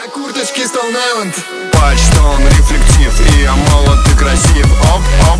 На курточке Стоун Айленд рефлектив И я молод и красив. Оп, оп.